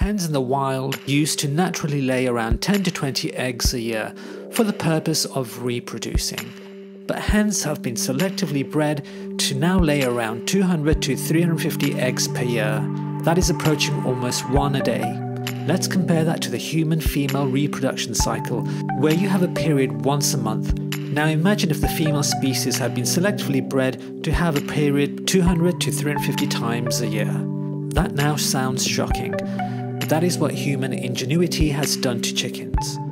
Hens in the wild used to naturally lay around 10 to 20 eggs a year for the purpose of reproducing. But hens have been selectively bred to now lay around 200 to 350 eggs per year. That is approaching almost one a day. Let's compare that to the human female reproduction cycle, where you have a period once a month. Now imagine if the female species had been selectively bred to have a period 200 to 350 times a year. That now sounds shocking, that is what human ingenuity has done to chickens.